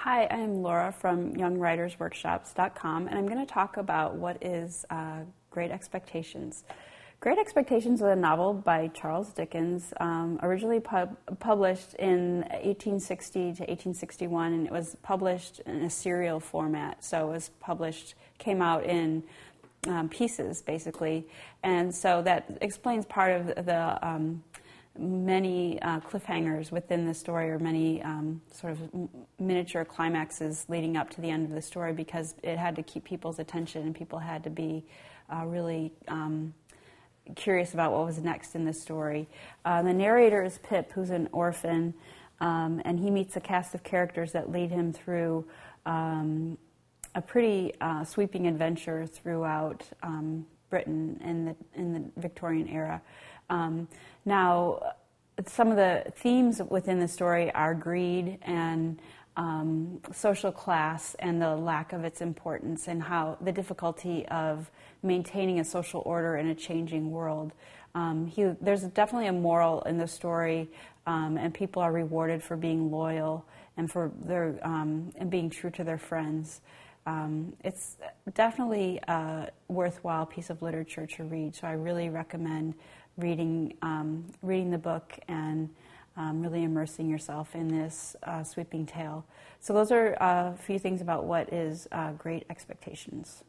Hi, I'm Laura from YoungWritersWorkshops.com, and I'm going to talk about what is uh, Great Expectations. Great Expectations was a novel by Charles Dickens, um, originally pub- published in 1860 to 1861, and it was published in a serial format. So it was published, came out in um, pieces, basically, and so that explains part of the um, many uh, cliffhangers within the story or many um, sort of miniature climaxes leading up to the end of the story because it had to keep people's attention and people had to be uh, really um, curious about what was next in the story. Uh, the narrator is Pip, who's an orphan, um, and he meets a cast of characters that lead him through um, a pretty uh, sweeping adventure throughout um, Britain in the, in the Victorian era. Um, now, some of the themes within the story are greed and um, social class and the lack of its importance, and how the difficulty of maintaining a social order in a changing world. Um, he, there's definitely a moral in the story, um, and people are rewarded for being loyal and for their um, and being true to their friends. Um, it's definitely a worthwhile piece of literature to read. So I really recommend reading um, reading the book and um, really immersing yourself in this uh, sweeping tale. So those are a few things about what is uh, Great Expectations.